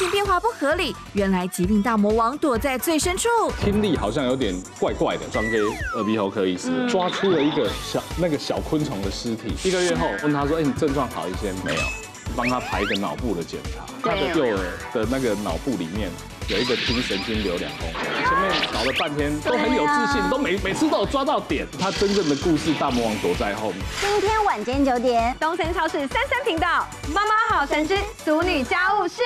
情变化不合理，原来疾病大魔王躲在最深处。听力好像有点怪怪的，转给耳鼻喉科医师，抓出了一个小那个小昆虫的尸体。一个月后问他说：“哎，你症状好一些没有？”帮他排一个脑部的检查，他的右耳的那个脑部里面有一个听神经瘤两公。前面搞了半天都很有自信，都每每次都有抓到点。他真正的故事大魔王躲在后面。今天晚间九点，东森超市三三频道，妈妈好神之俗女家务事。